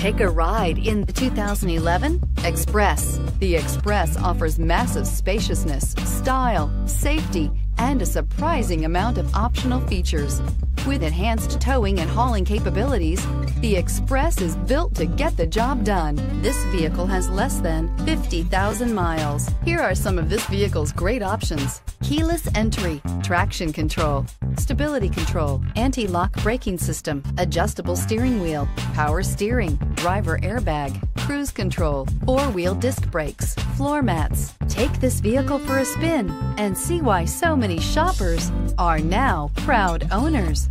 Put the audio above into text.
Take a ride in the 2011 Express. The Express offers massive spaciousness, style, safety, and a surprising amount of optional features. With enhanced towing and hauling capabilities, the Express is built to get the job done. This vehicle has less than 50,000 miles. Here are some of this vehicle's great options. Keyless entry, traction control, stability control, anti-lock braking system, adjustable steering wheel, power steering, driver airbag, cruise control, four-wheel disc brakes, floor mats. Take this vehicle for a spin and see why so many shoppers are now proud owners.